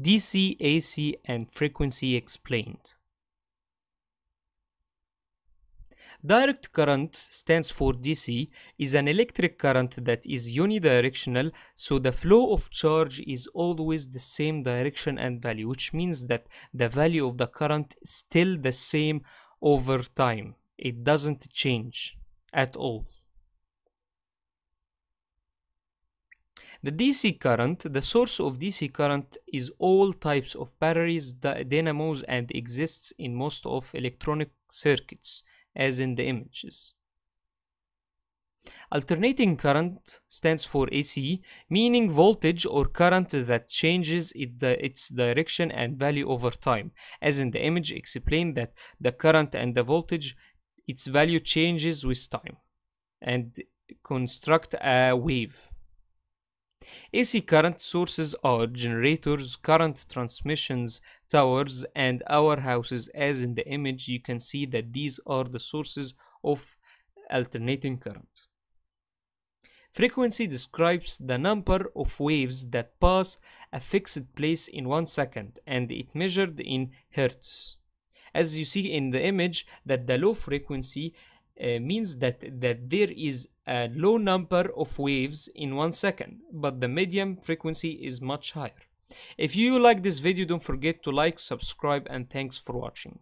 DC, AC, and frequency explained. Direct current stands for DC is an electric current that is unidirectional so the flow of charge is always the same direction and value which means that the value of the current is still the same over time it doesn't change at all. The DC current, the source of DC current is all types of batteries, dynamos and exists in most of electronic circuits as in the images. Alternating current stands for AC, meaning voltage or current that changes its direction and value over time. As in the image, explain that the current and the voltage, its value changes with time and construct a wave. AC current sources are generators, current transmissions, towers, and our houses. As in the image, you can see that these are the sources of alternating current. Frequency describes the number of waves that pass a fixed place in one second and it measured in hertz. As you see in the image that the low frequency uh, means that, that there is a low number of waves in one second, but the medium frequency is much higher. If you like this video, don't forget to like, subscribe, and thanks for watching.